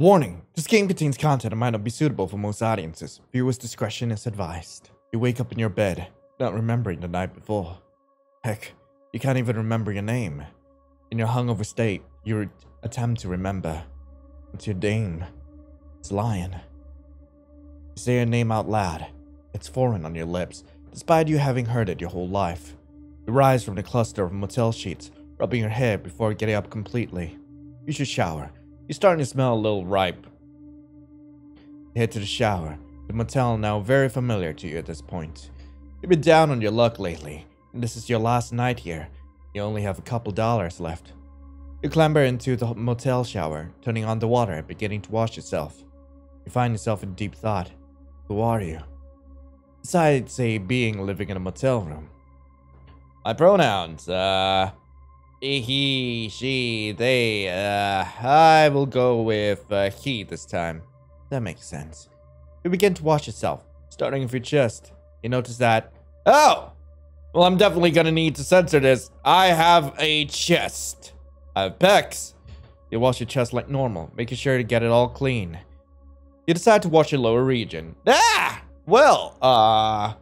Warning, this game contains content that might not be suitable for most audiences. Viewers' discretion is advised. You wake up in your bed, not remembering the night before. Heck, you can't even remember your name. In your hungover state, you attempt to remember. It's your name. It's Lion. You say your name out loud. It's foreign on your lips, despite you having heard it your whole life. You rise from the cluster of motel sheets, rubbing your hair before getting up completely. You should shower. You're starting to smell a little ripe. Head to the shower. The motel now very familiar to you at this point. You've been down on your luck lately, and this is your last night here. You only have a couple dollars left. You clamber into the motel shower, turning on the water and beginning to wash yourself. You find yourself in deep thought. Who are you? Besides a being living in a motel room. My pronouns, uh, he, she, they, uh, I will go with uh, he this time. That makes sense. You begin to wash yourself, starting with your chest. You notice that, oh, well, I'm definitely gonna need to censor this. I have a chest. I have pecs. You wash your chest like normal, making sure to get it all clean. You decide to wash your lower region. Ah! Well, uh,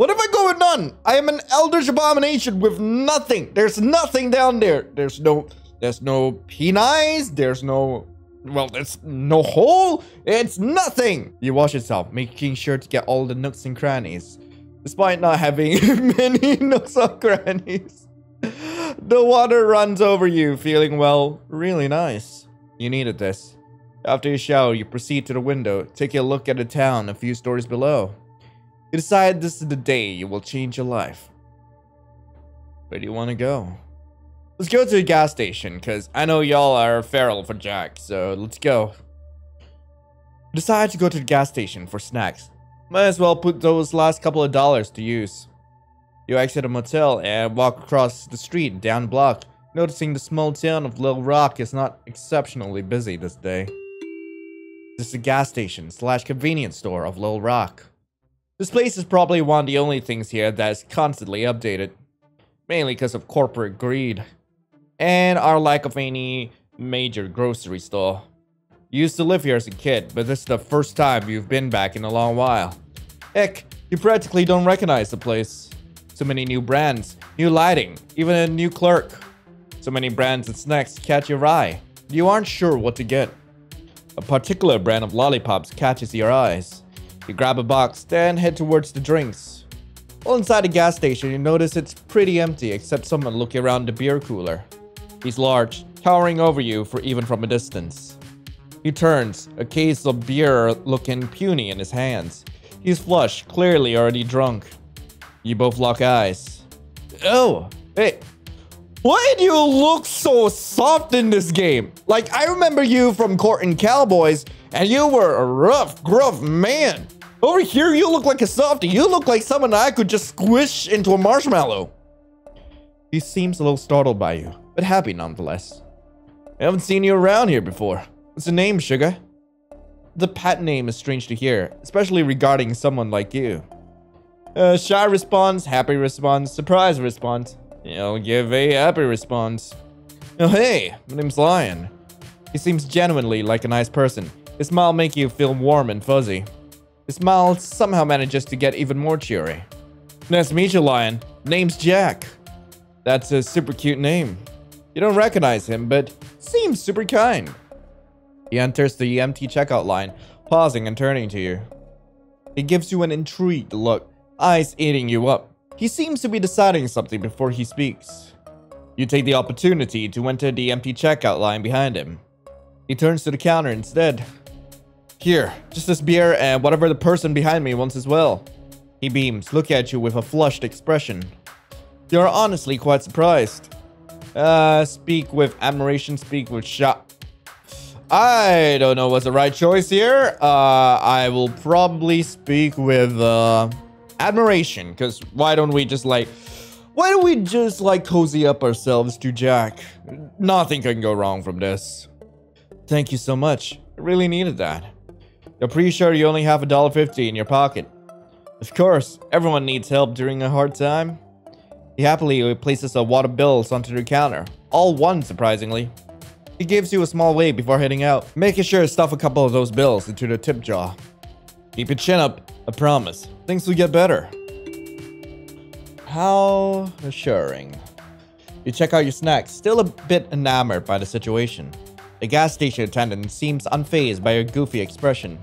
what have I going on? I am an eldritch abomination with nothing. There's nothing down there. There's no, there's no penis. There's no, well, there's no hole. It's nothing. You wash yourself, making sure to get all the nooks and crannies. Despite not having many nooks or crannies. The water runs over you, feeling, well, really nice. You needed this. After you shower, you proceed to the window, take a look at the town a few stories below. You decide this is the day you will change your life. Where do you want to go? Let's go to the gas station, because I know y'all are feral for Jak, so let's go. Decide to go to the gas station for snacks. Might as well put those last couple of dollars to use. You exit a motel and walk across the street down the block, noticing the small town of Little Rock is not exceptionally busy this day. This is a gas station slash convenience store of Little Rock. This place is probably one of the only things here that is constantly updated. Mainly because of corporate greed. And our lack of any major grocery store. You used to live here as a kid, but this is the first time you've been back in a long while. Heck, you practically don't recognize the place. So many new brands, new lighting, even a new clerk. So many brands and snacks catch your eye. You aren't sure what to get. A particular brand of lollipops catches your eyes. You grab a box, then head towards the drinks. While inside the gas station, you notice it's pretty empty except someone looking around the beer cooler. He's large, towering over you for even from a distance. He turns, a case of beer looking puny in his hands. He's flushed, clearly already drunk. You both lock eyes. Oh, hey, why do you look so soft in this game? Like, I remember you from Court and Cowboys, and you were a rough, gruff man. Over here, you look like a softie. You look like someone I could just squish into a marshmallow. He seems a little startled by you, but happy nonetheless. I haven't seen you around here before. What's your name, Sugar? The pet name is strange to hear, especially regarding someone like you. Uh, shy response, happy response, surprise response. I'll give a happy response. Oh, hey, my name's Lion. He seems genuinely like a nice person. His smile make you feel warm and fuzzy. His smile somehow manages to get even more cheery. Nice meet you, Lion. Name's Jak. That's a super cute name. You don't recognize him, but seems super kind. He enters the empty checkout line, pausing and turning to you. He gives you an intrigued look, eyes eating you up. He seems to be deciding something before he speaks. You take the opportunity to enter the empty checkout line behind him. He turns to the counter instead, here, just this beer and whatever the person behind me wants as well. He beams, look at you with a flushed expression. You're honestly quite surprised. Uh, speak with admiration, speak with shock. I don't know what's the right choice here. Uh, I will probably speak with, uh, admiration. Because why don't we just, like, why don't we just, like, cozy up ourselves to Jak? Nothing can go wrong from this. Thank you so much. I really needed that. You're pretty sure you only have a dollar fifty in your pocket. Of course, everyone needs help during a hard time. He happily places a wad of bills onto the counter. All one, surprisingly. He gives you a small wave before heading out, making sure to stuff a couple of those bills into the tip jar. Keep your chin up, I promise. Things will get better. How assuring. You check out your snacks, still a bit enamored by the situation. The gas station attendant seems unfazed by your goofy expression.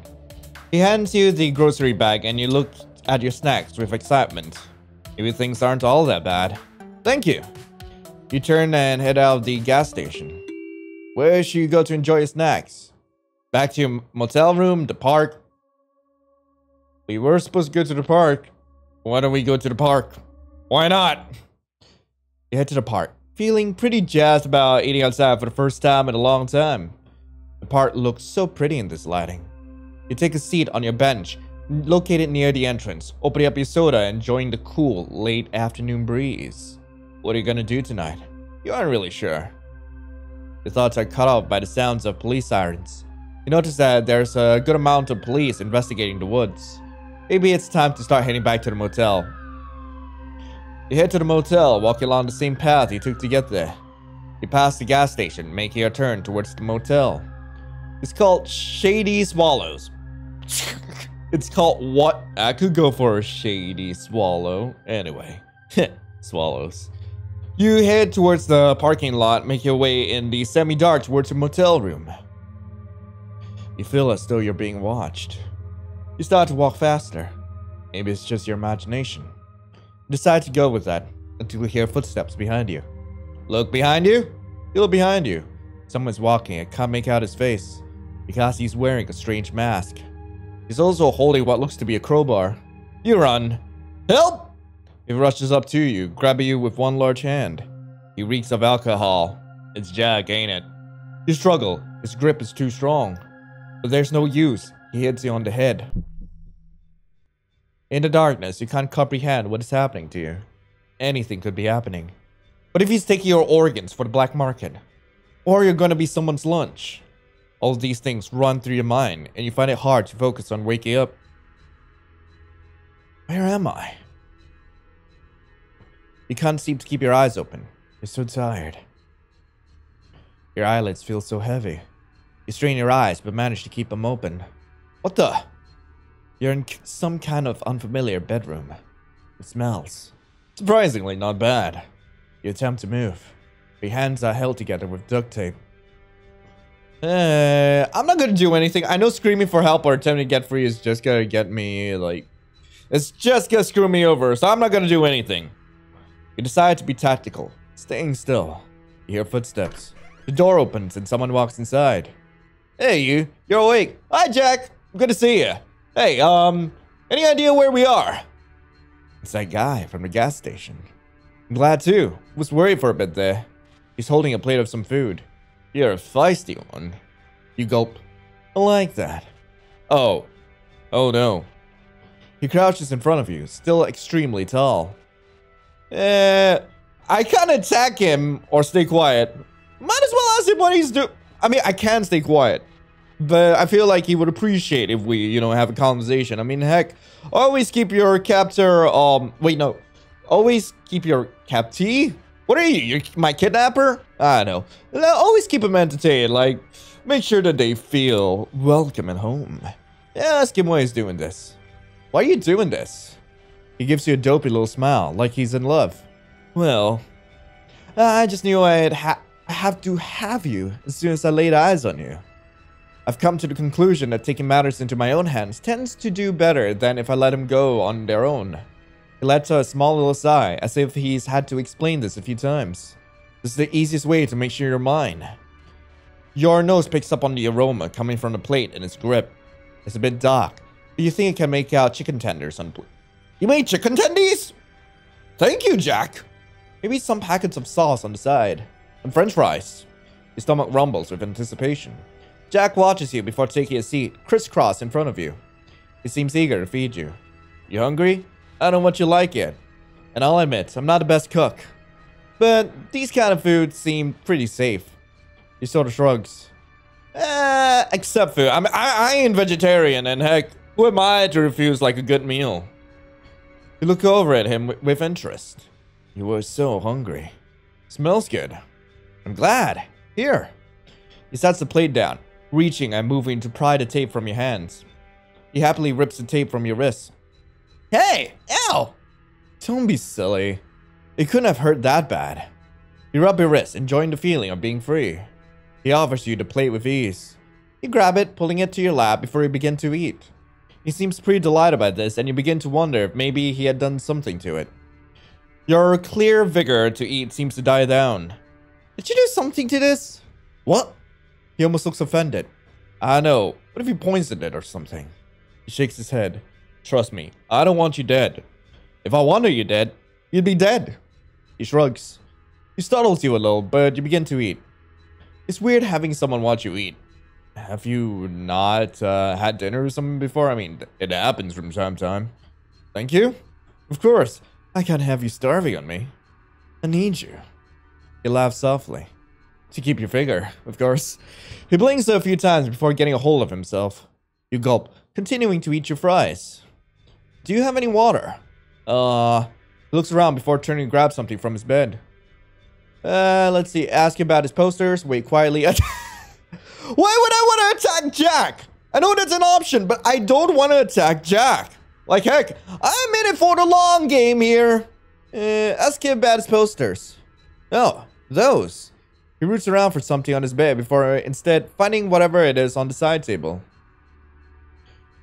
He hands you the grocery bag and you look at your snacks with excitement. Maybe things aren't all that bad. Thank you. You turn and head out of the gas station. Where should you go to enjoy your snacks? Back to your motel room, the park? We were supposed to go to the park. Why don't we go to the park? Why not? You head to the park, feeling pretty jazzed about eating outside for the first time in a long time. The park looks so pretty in this lighting. You take a seat on your bench, located near the entrance, opening up your soda and enjoying the cool, late afternoon breeze. What are you gonna do tonight? You aren't really sure. Your thoughts are cut off by the sounds of police sirens. You notice that there's a good amount of police investigating the woods. Maybe it's time to start heading back to the motel. You head to the motel, walking along the same path you took to get there. You pass the gas station, making a turn towards the motel. It's called Shady Swallows. it's called what? I could go for a shady swallow. Anyway, swallows. You head towards the parking lot, make your way in the semi-dark towards your motel room. You feel as though you're being watched. You start to walk faster. Maybe it's just your imagination. Decide to go with that until you hear footsteps behind you. Look behind you. You look behind you. Someone's walking. I can't make out his face because he's wearing a strange mask. He's also holding what looks to be a crowbar. You run. Help! He rushes up to you, grabbing you with one large hand. He reeks of alcohol. It's Jak, ain't it? You struggle. His grip is too strong. But there's no use. He hits you on the head. In the darkness, you can't comprehend what is happening to you. Anything could be happening. But if he's taking your organs for the black market? Or you're gonna be someone's lunch? All these things run through your mind, and you find it hard to focus on waking up. Where am I? You can't seem to keep your eyes open. You're so tired. Your eyelids feel so heavy. You strain your eyes, but manage to keep them open. What the? You're in some kind of unfamiliar bedroom. It smells. Surprisingly not bad. You attempt to move. Your hands are held together with duct tape. Uh, I'm not gonna do anything. I know screaming for help or attempting to get free is just gonna get me, like... It's just gonna screw me over, so I'm not gonna do anything. You decide to be tactical, staying still. You hear footsteps. The door opens and someone walks inside. Hey, you. You're awake. Hi, Jak. Good to see you. Hey, um, any idea where we are? It's that guy from the gas station. I'm glad too. Was worried for a bit there. He's holding a plate of some food. You're a feisty one. You gulp. I like that. Oh. Oh no. He crouches in front of you, still extremely tall. Uh, I can't attack him or stay quiet. Might as well ask him what he's doing. I mean, I can stay quiet. But I feel like he would appreciate if we, you know, have a conversation. I mean, heck, always keep your captor, um, wait, no. Always keep your captee? What are you, you're my kidnapper? I know. Always keep them entertained, like, make sure that they feel welcome at home. Yeah, ask him why he's doing this. Why are you doing this? He gives you a dopey little smile, like he's in love. Well, I just knew I'd ha have to have you as soon as I laid eyes on you. I've come to the conclusion that taking matters into my own hands tends to do better than if I let them go on their own. He lets out a small little sigh, as if he's had to explain this a few times. This is the easiest way to make sure you're mine. Your nose picks up on the aroma coming from the plate in its grip. It's a bit dark, but you think it can make out chicken tenders on you made chicken tendies? Thank you, Jak. Maybe some packets of sauce on the side. And french fries. Your stomach rumbles with anticipation. Jak watches you before taking a seat, crisscross in front of you. He seems eager to feed you. You hungry? I don't what you like it. And I'll admit, I'm not the best cook. But these kind of foods seem pretty safe. He sort of shrugs. Eh, except food. I mean, I, I ain't vegetarian, and heck, who am I to refuse like a good meal? You look over at him with interest. You were so hungry. Smells good. I'm glad. Here. He sets the plate down, reaching and moving to pry the tape from your hands. He happily rips the tape from your wrists. Hey! Ow! Don't be silly. It couldn't have hurt that bad. You rub your wrist, enjoying the feeling of being free. He offers you the plate with ease. You grab it, pulling it to your lap before you begin to eat. He seems pretty delighted by this, and you begin to wonder if maybe he had done something to it. Your clear vigor to eat seems to die down. Did you do something to this? What? He almost looks offended. I know. What if he at it or something? He shakes his head. Trust me, I don't want you dead. If I wanted you dead, you'd be dead. He shrugs. He startles you a little, but you begin to eat. It's weird having someone watch you eat. Have you not uh, had dinner with someone before? I mean, it happens from time to time. Thank you. Of course. I can't have you starving on me. I need you. He laughs softly. To keep your figure, of course. He blinks a few times before getting a hold of himself. You gulp, continuing to eat your fries. Do you have any water? Uh, he looks around before turning to grab something from his bed. Uh, let's see. Ask him about his posters. Wait quietly. Why would I want to attack Jak? I know that's an option, but I don't want to attack Jak. Like, heck, I'm in it for the long game here. Uh, ask him about his posters. Oh, those. He roots around for something on his bed before instead finding whatever it is on the side table.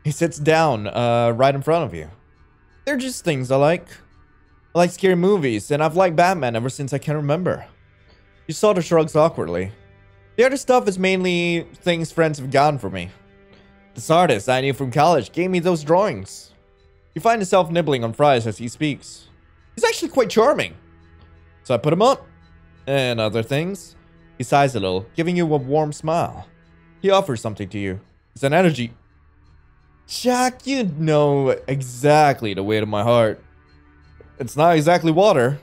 He sits down uh, right in front of you. They're just things I like. I like scary movies, and I've liked Batman ever since I can remember. He sort of shrugs awkwardly. The other stuff is mainly things friends have gotten for me. This artist I knew from college gave me those drawings. You find yourself nibbling on fries as he speaks. He's actually quite charming. So I put him up. And other things. He sighs a little, giving you a warm smile. He offers something to you. It's an energy. Jak, you know exactly the weight of my heart. It's not exactly water.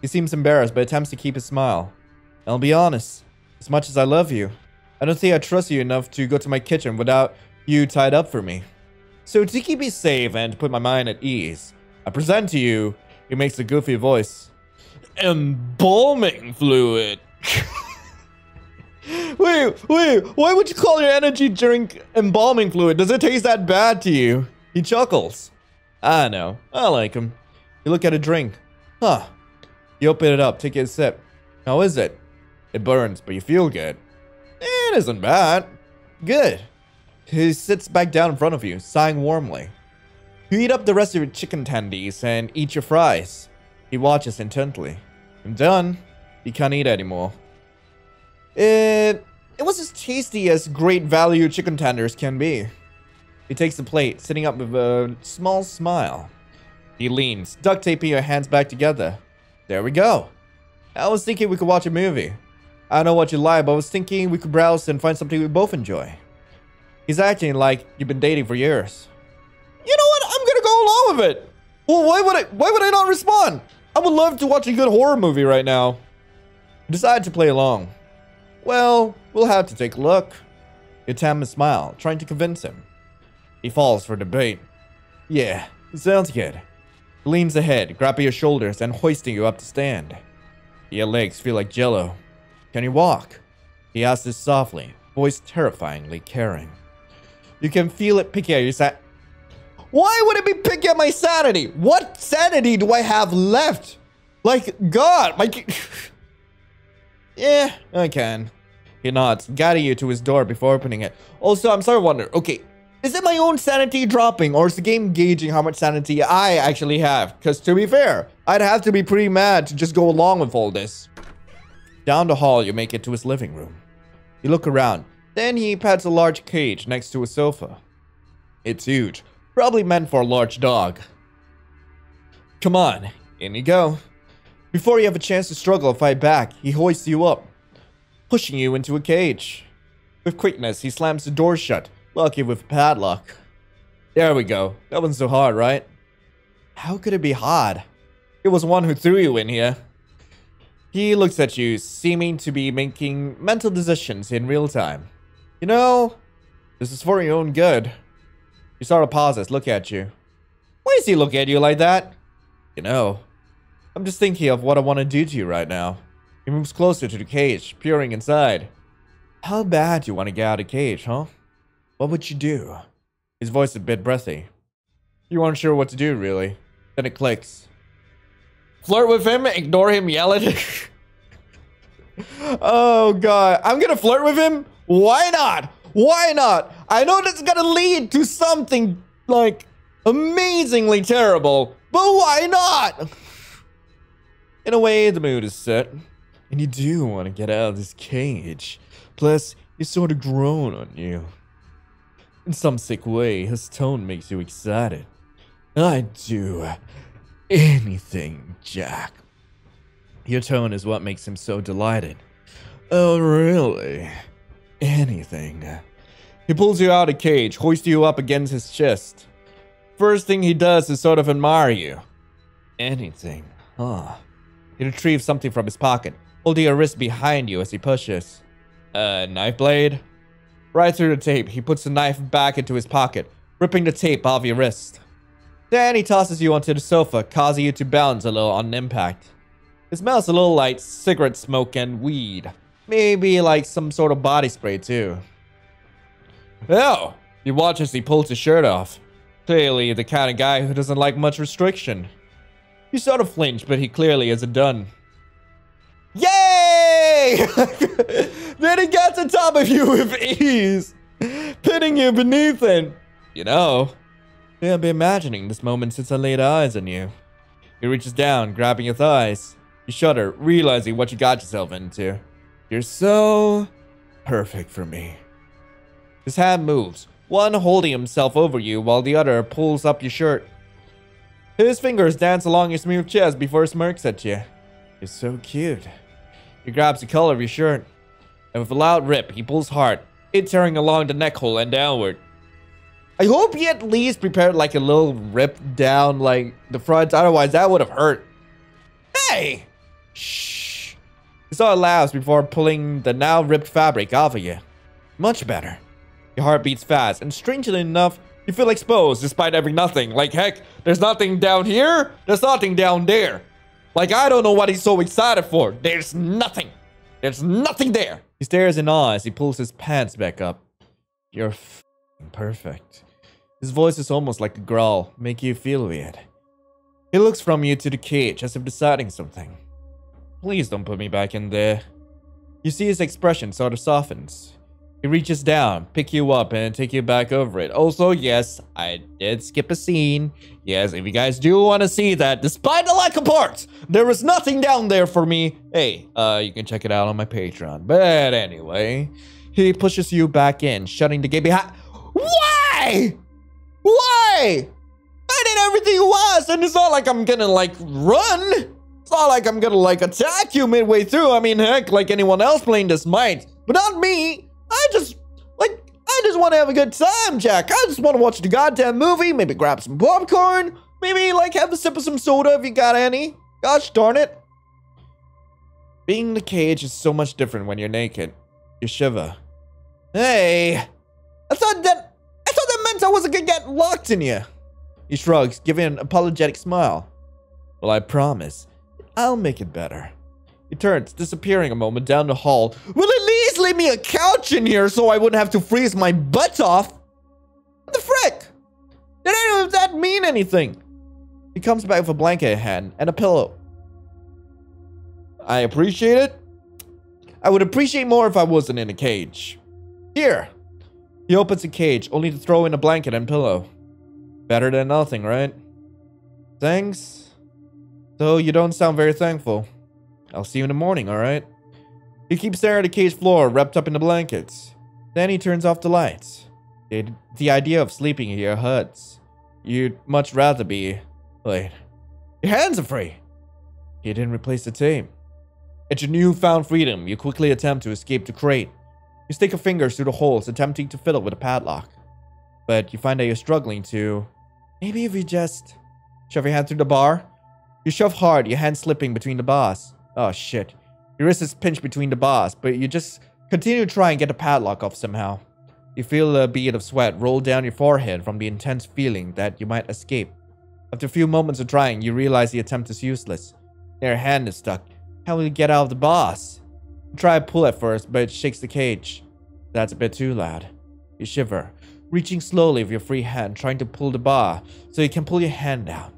He seems embarrassed, but attempts to keep his smile. I'll be honest. As much as I love you, I don't think I trust you enough to go to my kitchen without you tied up for me. So to keep me safe and put my mind at ease, I present to you, he makes a goofy voice, embalming fluid. wait, wait, why would you call your energy drink embalming fluid? Does it taste that bad to you? He chuckles. I know, I like him. You look at a drink. Huh. You open it up, take a sip. How is it? It burns, but you feel good. It isn't bad. Good. He sits back down in front of you, sighing warmly. You eat up the rest of your chicken tendies and eat your fries. He watches intently. I'm done. You can't eat anymore. It, it was as tasty as great value chicken tenders can be. He takes the plate, sitting up with a small smile. He leans, duct taping your hands back together. There we go. I was thinking we could watch a movie. I don't know what you like, but I was thinking we could browse and find something we both enjoy. He's acting like you've been dating for years. You know what? I'm gonna go along with it. Well, why would I? Why would I not respond? I would love to watch a good horror movie right now. Decide to play along. Well, we'll have to take a look. You tap a smile, trying to convince him. He falls for debate. Yeah, sounds good. He leans ahead, grabbing your shoulders and hoisting you up to stand. Your legs feel like jello. Can you walk? He asks this softly, voice terrifyingly caring. You can feel it picking at your sa- Why would it be picking at my sanity? What sanity do I have left? Like, God, my... yeah, I can. He nods, guiding you to his door before opening it. Also, I'm sorry to wonder, okay, is it my own sanity dropping or is the game gauging how much sanity I actually have? Because to be fair, I'd have to be pretty mad to just go along with all this. Down the hall, you make it to his living room. You look around. Then he pats a large cage next to a sofa. It's huge. Probably meant for a large dog. Come on, in you go. Before you have a chance to struggle and fight back, he hoists you up, pushing you into a cage. With quickness, he slams the door shut, lucky with padlock. There we go. That wasn't so hard, right? How could it be hard? It was one who threw you in here. He looks at you, seeming to be making mental decisions in real time. You know, this is for your own good. He sort of pauses, look at you. Why does he look at you like that? You know, I'm just thinking of what I want to do to you right now. He moves closer to the cage, peering inside. How bad do you want to get out of the cage, huh? What would you do? His voice is a bit breathy. You aren't sure what to do, really. Then it clicks. Flirt with him, ignore him, yell at him. oh god, I'm gonna flirt with him? Why not? Why not? I know that's gonna lead to something like amazingly terrible, but why not? In a way, the mood is set, and you do want to get out of this cage. Plus, he's sort of grown on you. In some sick way, his tone makes you excited. I'd do anything, Jak. Your tone is what makes him so delighted. Oh, really? Anything. He pulls you out of cage, hoists you up against his chest. First thing he does is sort of admire you. Anything, huh? He retrieves something from his pocket, holding your wrist behind you as he pushes. A knife blade? Right through the tape, he puts the knife back into his pocket, ripping the tape off your wrist. Then he tosses you onto the sofa, causing you to bounce a little on impact. It smells a little like cigarette smoke and weed. Maybe like some sort of body spray too. Oh, you watch as he pulls his shirt off. Clearly the kind of guy who doesn't like much restriction. You sort of flinch, but he clearly isn't done. Yay! then he gets on top of you with ease, pinning you beneath him. You know, I've been imagining this moment since I laid eyes on you. He reaches down, grabbing your thighs. You shudder, realizing what you got yourself into. You're so perfect for me. His hand moves, one holding himself over you while the other pulls up your shirt. His fingers dance along your smooth chest before he smirks at you. You're so cute. He grabs the collar of your shirt, and with a loud rip, he pulls hard, it tearing along the neck hole and downward. I hope he at least prepared like a little rip down like the front, otherwise that would have hurt. Hey! Shh. He saw it laughs before pulling the now ripped fabric off of you. Much better. Your heart beats fast, and strangely enough, you feel exposed despite having nothing. Like, heck, there's nothing down here, there's nothing down there. Like, I don't know what he's so excited for. There's nothing. There's nothing there. He stares in awe as he pulls his pants back up. You're perfect. His voice is almost like a growl, making you feel weird. He looks from you to the cage as if deciding something. Please don't put me back in there. You see his expression sort of softens. He reaches down, pick you up, and take you back over it. Also, yes, I did skip a scene. Yes, if you guys do want to see that, despite the lack of parts, there is nothing down there for me. Hey, uh, you can check it out on my Patreon. But anyway, he pushes you back in, shutting the gate behind. Why? Why? I did everything asked, and it's not like I'm gonna like run. It's not like I'm gonna like attack you midway through. I mean, heck, like anyone else playing this might, but not me. I just like I just want to have a good time, Jak. I just want to watch the goddamn movie, maybe grab some popcorn, maybe like have a sip of some soda if you got any. Gosh darn it. Being in the cage is so much different when you're naked. You shiver. Hey, I thought that I thought that meant I wasn't gonna get locked in you. He shrugs, giving an apologetic smile. Well, I promise. I'll make it better. He turns, disappearing a moment down the hall. Will at least leave me a couch in here so I wouldn't have to freeze my butt off? What the frick? Did any of that mean anything? He comes back with a blanket hand and a pillow. I appreciate it. I would appreciate more if I wasn't in a cage. Here. He opens the cage, only to throw in a blanket and pillow. Better than nothing, right? Thanks. Though you don't sound very thankful. I'll see you in the morning, alright? He keeps staring at the cage floor, wrapped up in the blankets. Then he turns off the lights. The idea of sleeping here hurts. You'd much rather be... Wait. Your hands are free! He didn't replace the tape. At your newfound freedom, you quickly attempt to escape the crate. You stick your fingers through the holes, attempting to fiddle with a padlock. But you find that you're struggling to... Maybe if you just... Shove your hand through the bar? You shove hard, your hand slipping between the bars. Oh shit. Your wrist is pinched between the bars, but you just continue to try and get the padlock off somehow. You feel a bead of sweat roll down your forehead from the intense feeling that you might escape. After a few moments of trying, you realize the attempt is useless. Your hand is stuck. How will you get out of the bars? You try to pull at first, but it shakes the cage. That's a bit too loud. You shiver, reaching slowly with your free hand, trying to pull the bar so you can pull your hand out.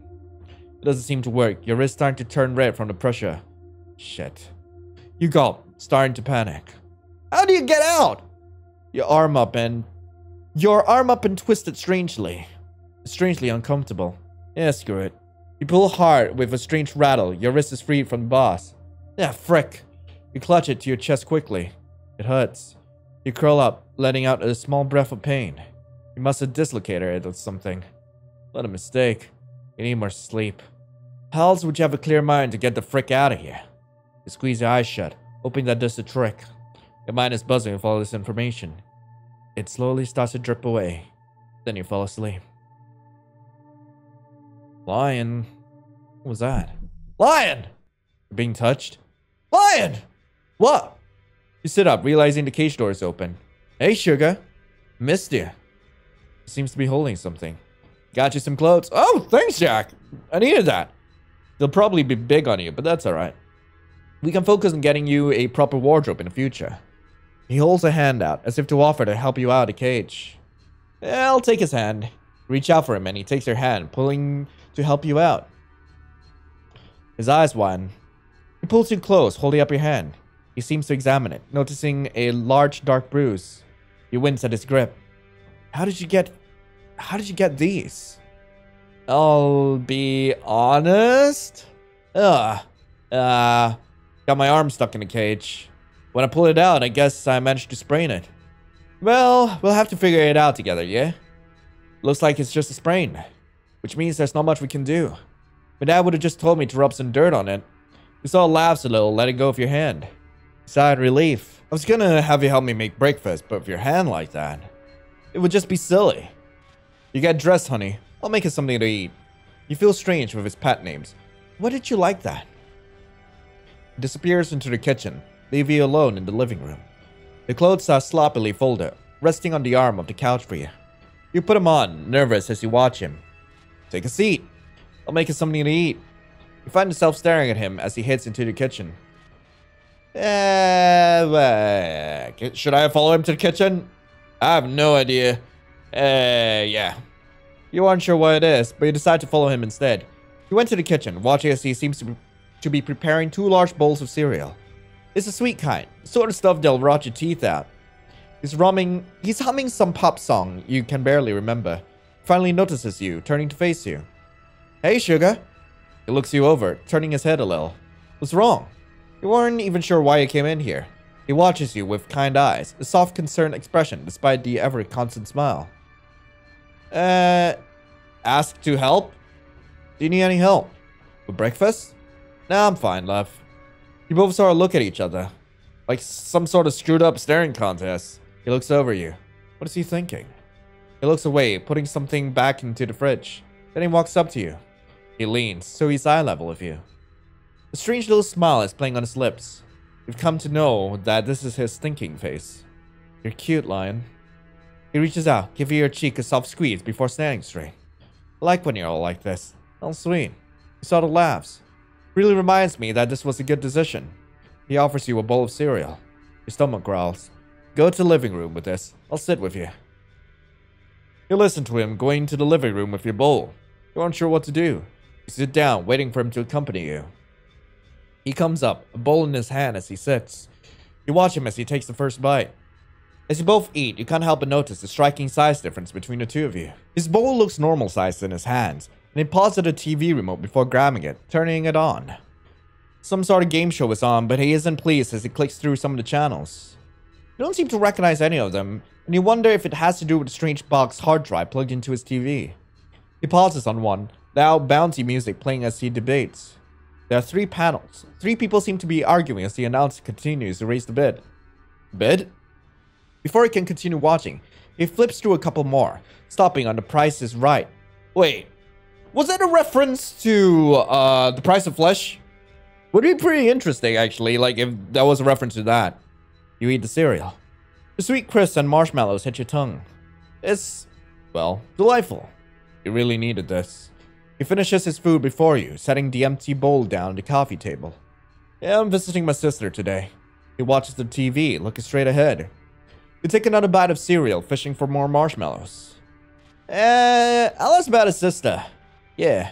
It doesn't seem to work. Your wrist starting to turn red from the pressure. Shit. You gulp, starting to panic. How do you get out? Your arm up and... Your arm up and twisted strangely. Strangely uncomfortable. Yeah, screw it. You pull hard with a strange rattle. Your wrist is freed from the boss. Yeah, frick. You clutch it to your chest quickly. It hurts. You curl up, letting out a small breath of pain. You must have dislocated it or something. What a mistake. You need more sleep. How else would you have a clear mind to get the frick out of here? You squeeze your eyes shut, hoping that does the trick. Your mind is buzzing with all this information. It slowly starts to drip away. Then you fall asleep. Lion. What was that? Lion! You're being touched? Lion! What? You sit up, realizing the cage door is open. Hey, Sugar. Missed you. Seems to be holding something. Got you some clothes. Oh, thanks, Jak. I needed that. They'll probably be big on you, but that's alright. We can focus on getting you a proper wardrobe in the future. He holds a hand out, as if to offer to help you out of the cage. I'll take his hand. Reach out for him, and he takes your hand, pulling to help you out. His eyes widen. He pulls you close, holding up your hand. He seems to examine it, noticing a large dark bruise. You wince at his grip. How did you get... How did you get these? I'll be honest. Ugh. Uh, got my arm stuck in a cage. When I pull it out, I guess I managed to sprain it. Well, we'll have to figure it out together, yeah? Looks like it's just a sprain which means there's not much we can do. My dad would have just told me to rub some dirt on it. He saw laughs a little, letting go of your hand. Sighed relief. I was gonna have you help me make breakfast, but with your hand like that, it would just be silly. You get dressed, honey. I'll make us something to eat. You feel strange with his pet names. Why did you like that? Disappears into the kitchen, leaving you alone in the living room. The clothes are sloppily folded, resting on the arm of the couch for you. You put them on, nervous as you watch him. Take a seat. I'll make you something to eat. You find yourself staring at him as he heads into the kitchen. Uh, should I follow him to the kitchen? I have no idea. Uh, yeah. You aren't sure what it is, but you decide to follow him instead. You went to the kitchen, watching as he seems to to be preparing two large bowls of cereal. It's a sweet kind, sort of stuff that'll rot your teeth out. He's humming, he's humming some pop song you can barely remember finally notices you, turning to face you. Hey, Sugar. He looks you over, turning his head a little. What's wrong? You weren't even sure why you came in here. He watches you with kind eyes, a soft concerned expression despite the ever constant smile. Uh, ask to help? Do you need any help? For breakfast? Nah, I'm fine, love. You both sort of look at each other. Like some sort of screwed up staring contest. He looks over you. What is he thinking? He looks away, putting something back into the fridge. Then he walks up to you. He leans, so he's eye level with you. A strange little smile is playing on his lips. You've come to know that this is his thinking face. You're cute, Lion. He reaches out, giving your cheek a soft squeeze before standing straight. I like when you're all like this. How sweet. He sort of laughs. Really reminds me that this was a good decision. He offers you a bowl of cereal. Your stomach growls. Go to the living room with this. I'll sit with you. You listen to him going to the living room with your bowl. You aren't sure what to do. You sit down, waiting for him to accompany you. He comes up, a bowl in his hand as he sits. You watch him as he takes the first bite. As you both eat, you can't help but notice the striking size difference between the two of you. His bowl looks normal sized in his hands, and he pauses at the TV remote before grabbing it, turning it on. Some sort of game show is on, but he isn't pleased as he clicks through some of the channels. You don't seem to recognize any of them, and you wonder if it has to do with the strange box hard drive plugged into his TV. He pauses on one, loud bouncy music playing as he debates. There are three panels. Three people seem to be arguing as the announcer continues to raise the bid. Bid? Before he can continue watching, he flips through a couple more, stopping on the price is right. Wait, was that a reference to uh, the price of flesh? Would be pretty interesting actually, like if that was a reference to that. You eat the cereal. The sweet crisps and marshmallows hit your tongue. It's, well, delightful. You really needed this. He finishes his food before you, setting the empty bowl down on the coffee table. Yeah, I'm visiting my sister today. He watches the TV, looking straight ahead. You take another bite of cereal, fishing for more marshmallows. Uh, I'll ask about his sister. Yeah.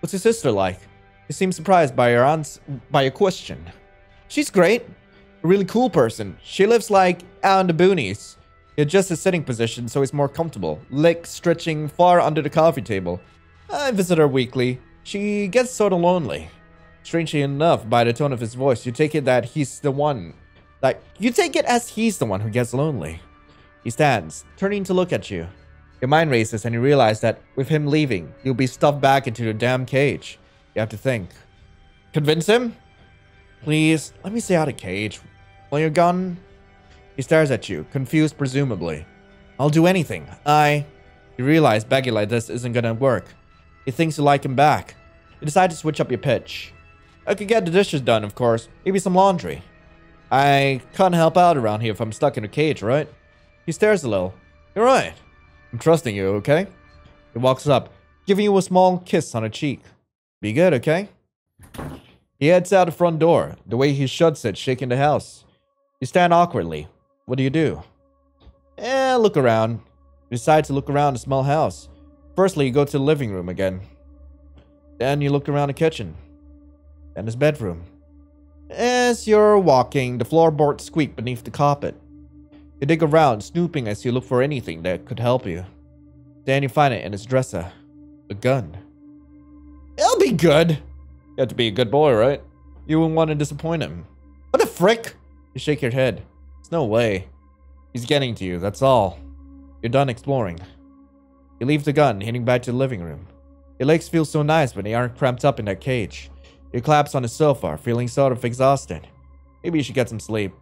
What's his sister like? You seem surprised by your aunt's by your question. She's great. A really cool person. She lives like out in the boonies. He adjusts his sitting position so he's more comfortable, legs stretching far under the coffee table. I visit her weekly. She gets sort of lonely. Strangely enough, by the tone of his voice, you take it that he's the one. Like, you take it as he's the one who gets lonely. He stands, turning to look at you. Your mind races and you realize that with him leaving, you'll be stuffed back into your damn cage. You have to think. Convince him? Please, let me stay out of cage. While you're gone? He stares at you, confused presumably. I'll do anything. I... You realize begging like this isn't gonna work. He thinks you like him back. You decide to switch up your pitch. I could get the dishes done, of course. Maybe some laundry. I can't help out around here if I'm stuck in a cage, right? He stares a little. You're right. I'm trusting you, okay? He walks up, giving you a small kiss on the cheek. Be good, okay? He heads out the front door, the way he shuts it, shaking the house. You stand awkwardly. What do you do? Eh, look around. You decide to look around the small house. Firstly, you go to the living room again. Then you look around the kitchen. Then his bedroom. As you're walking, the floorboards squeak beneath the carpet. You dig around, snooping as you look for anything that could help you. Then you find it in his dresser. A gun. It'll be good. You have to be a good boy, right? You wouldn't want to disappoint him. What the frick? You shake your head. There's no way. He's getting to you, that's all. You're done exploring. You leave the gun, heading back to the living room. Your legs feel so nice when they aren't cramped up in that cage. You collapse on the sofa, feeling sort of exhausted. Maybe you should get some sleep.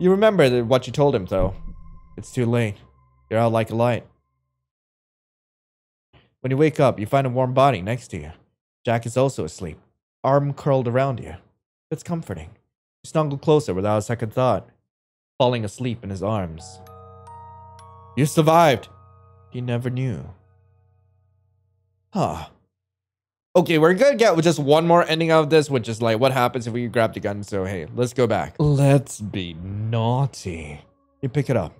You remember what you told him, though. It's too late. You're out like a light. When you wake up, you find a warm body next to you. Jak is also asleep, arm curled around you. It's comforting. You snuggle closer without a second thought, falling asleep in his arms. You survived! He never knew. Huh. Okay, we're gonna get just one more ending out of this, which is like, what happens if we grab the gun? So, hey, let's go back. Let's be naughty. You pick it up.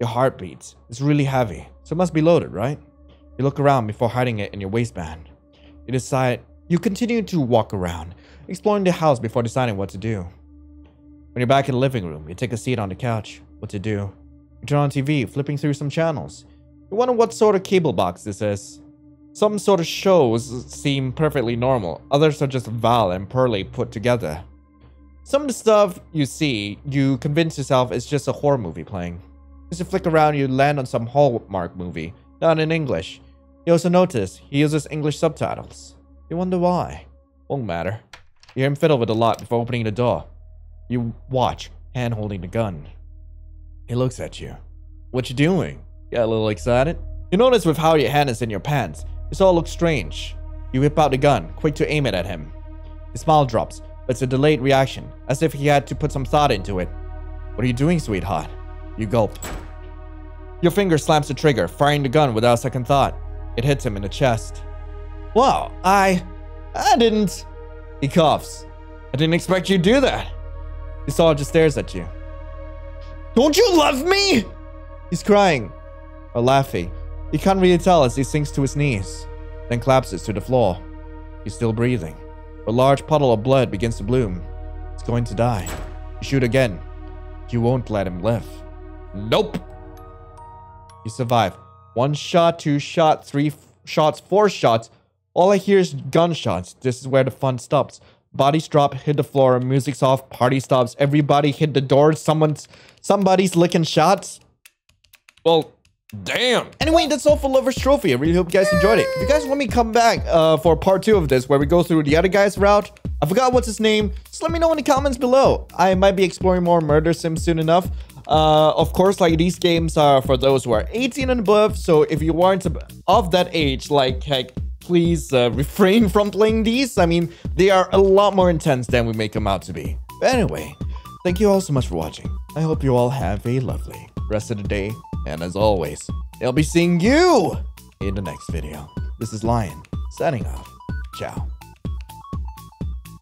Your heart beats. It's really heavy, so it must be loaded, right? You look around before hiding it in your waistband. You decide. You continue to walk around, exploring the house before deciding what to do. When you're back in the living room, you take a seat on the couch. What to do? You turn on TV, flipping through some channels. You wonder what sort of cable box this is. Some sort of shows seem perfectly normal, others are just Val and Pearly put together. Some of the stuff you see, you convince yourself is just a horror movie playing. As you flick around, you land on some Hallmark movie, done in English. You also notice he uses English subtitles. You wonder why. Won't matter. You hear him fiddle with a lot before opening the door. You watch, hand holding the gun. He looks at you. What you doing? Get a little excited? You notice with how your hand is in your pants, this all looks strange. You whip out the gun, quick to aim it at him. His smile drops, but it's a delayed reaction, as if he had to put some thought into it. What are you doing, sweetheart? You gulp. Your finger slams the trigger, firing the gun without a second thought. It hits him in the chest. Wow, I... I didn't... He coughs. I didn't expect you to do that. He saw just stares at you. Don't you love me? He's crying. Or laughing. He can't really tell as he sinks to his knees, then collapses to the floor. He's still breathing. A large puddle of blood begins to bloom. He's going to die. You shoot again. You won't let him live. Nope. You survive. One shot, two shot, three shots, four shots. All I hear is gunshots. This is where the fun stops. Bodies drop, hit the floor, music's off, party stops, everybody hit the door, someone's somebody's licking shots. Well, Damn. Anyway, that's all for Lover's Trophy. I really hope you guys enjoyed it. If you guys want me to come back uh, for part two of this, where we go through the other guy's route, I forgot what's his name. Just let me know in the comments below. I might be exploring more murder sims soon enough. Uh, of course, like these games are for those who are 18 and above. So if you aren't of that age, like heck, please uh, refrain from playing these. I mean, they are a lot more intense than we make them out to be. But anyway, thank you all so much for watching. I hope you all have a lovely rest of the day and as always, I'll be seeing you in the next video. This is Lion, signing off. Ciao.